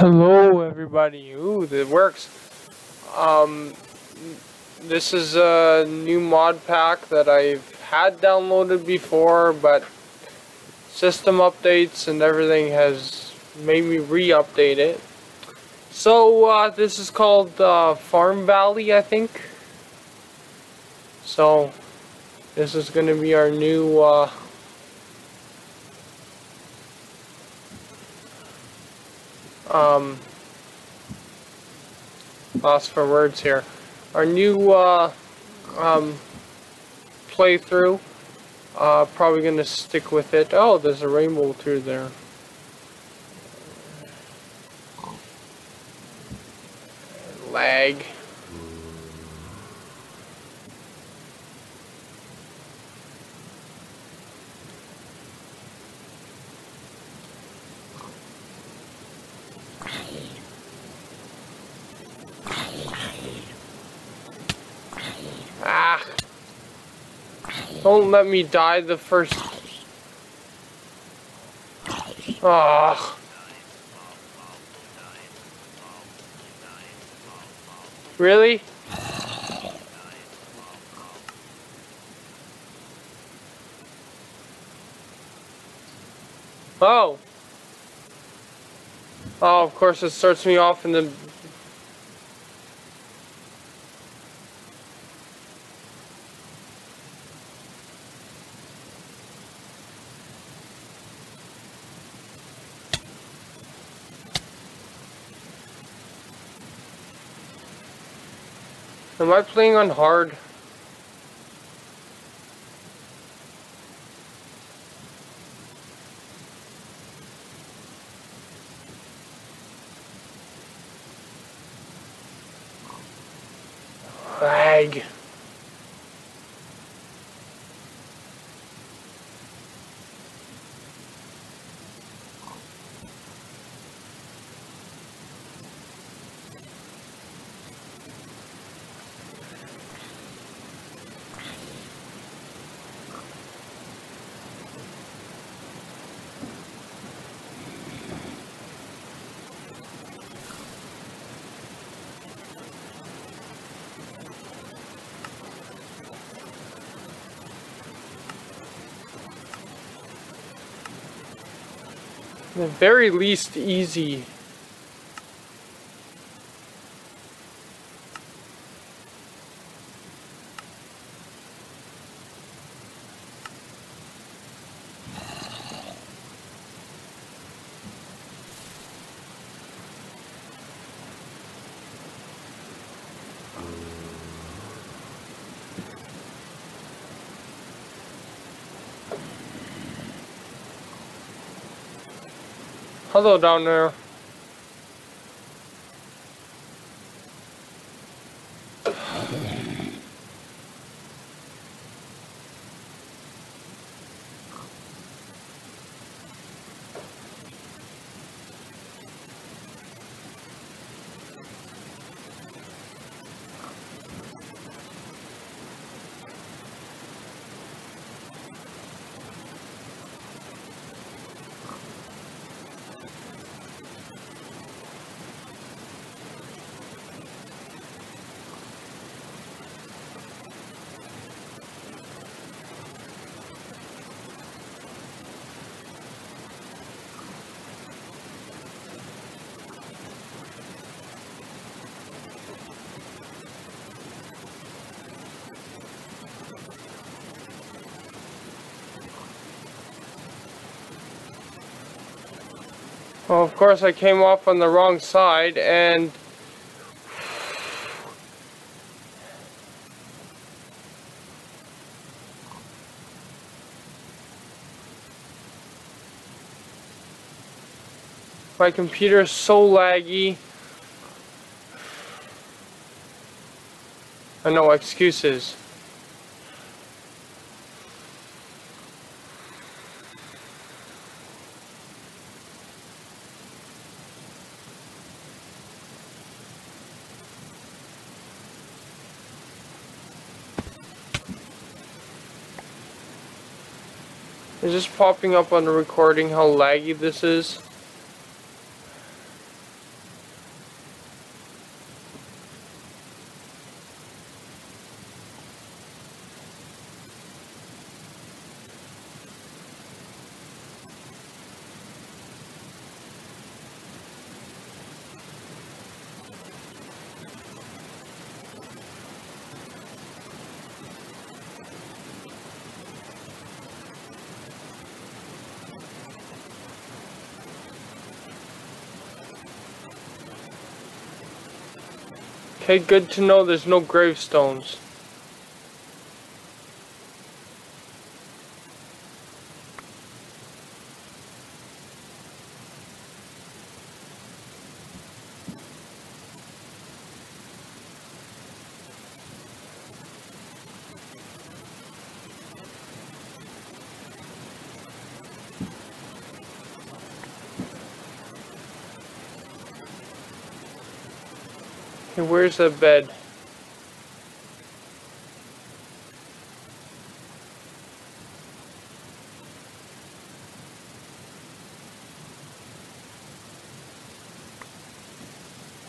Hello, everybody. Ooh, it works. Um, this is a new mod pack that I've had downloaded before, but system updates and everything has made me re-update it. So, uh, this is called uh, Farm Valley, I think. So, this is going to be our new uh, um, lost for words here. Our new uh, um, playthrough. Uh, probably gonna stick with it. Oh, there's a rainbow through there. Lag. Ah. Don't let me die the first... Ah. Really? Oh. Oh, of course it starts me off in the Am I playing on hard? Lag. The very least easy. Hello down there. Well, of course I came off on the wrong side and my computer is so laggy. I no excuses. This popping up on the recording how laggy this is? Okay, good to know there's no gravestones. Okay, where's the bed?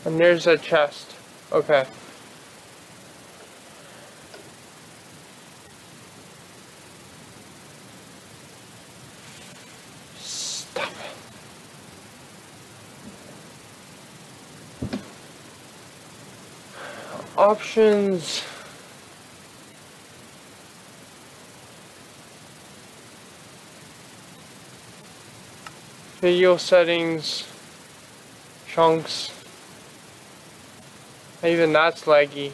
And there's a chest. Okay. Options. Video settings. Chunks. Even that's laggy.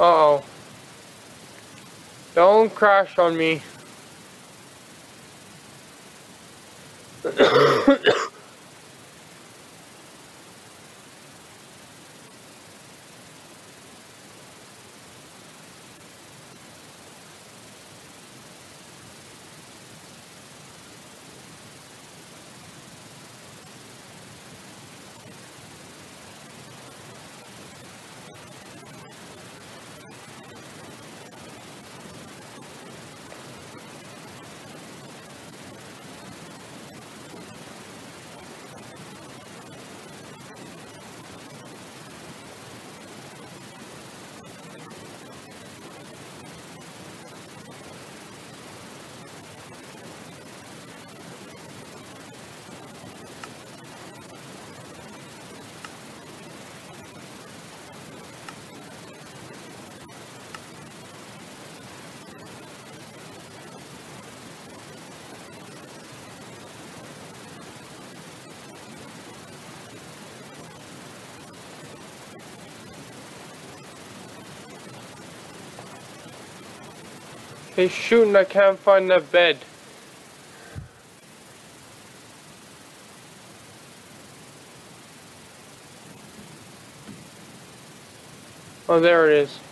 Uh oh. Don't crash on me. Hey, shooting, I can't find that bed. Oh, there it is.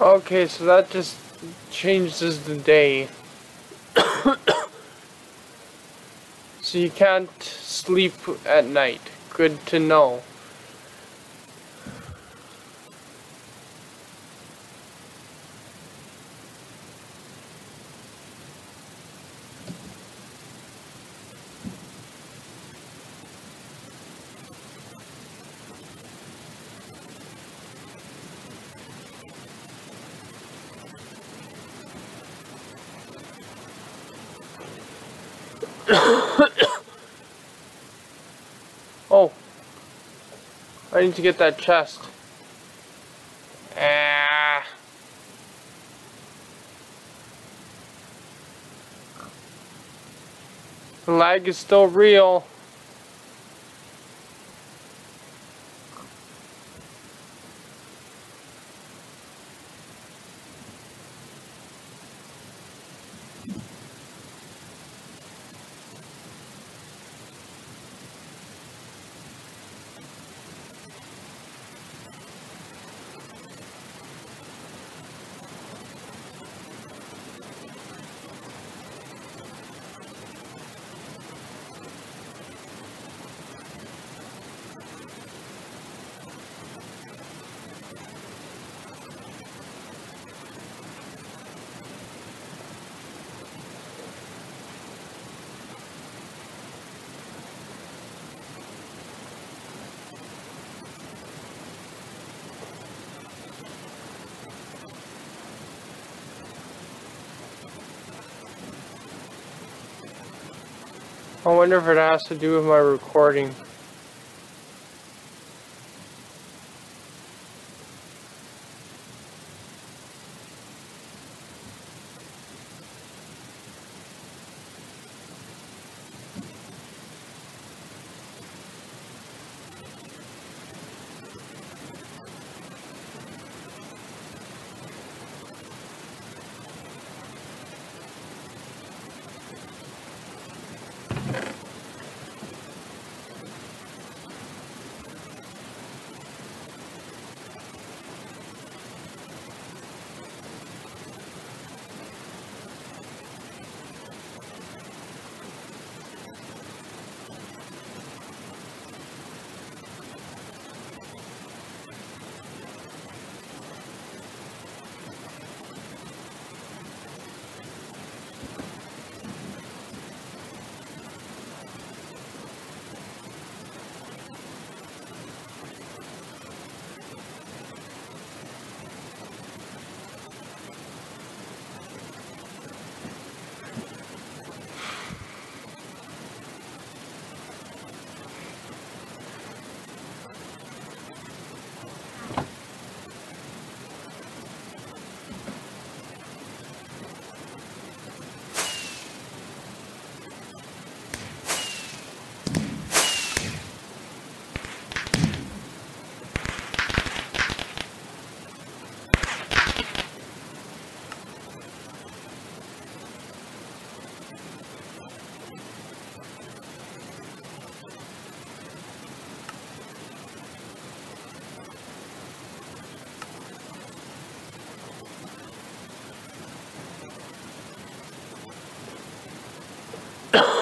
Okay, so that just changes the day. so you can't sleep at night. Good to know. oh. I need to get that chest. Ah. The lag is still real. I wonder if it has to do with my recording.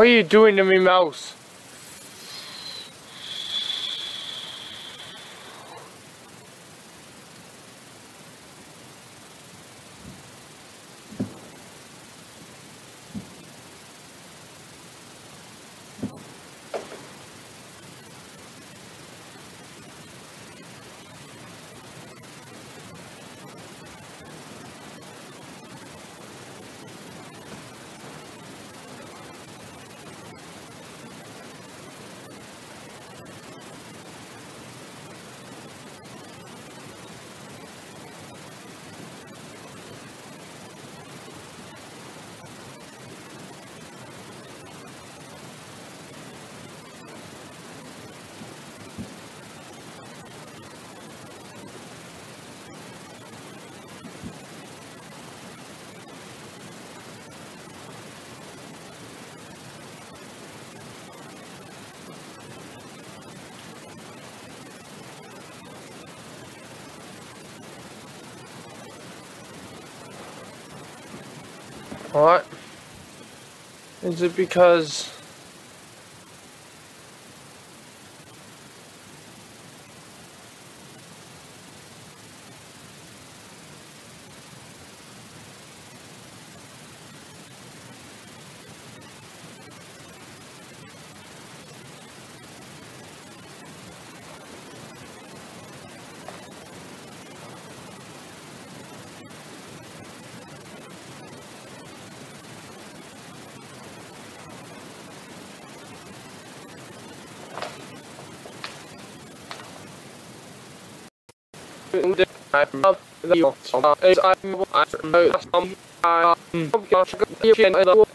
What are you doing to me, mouse? What? Is it because... Ich Thank you.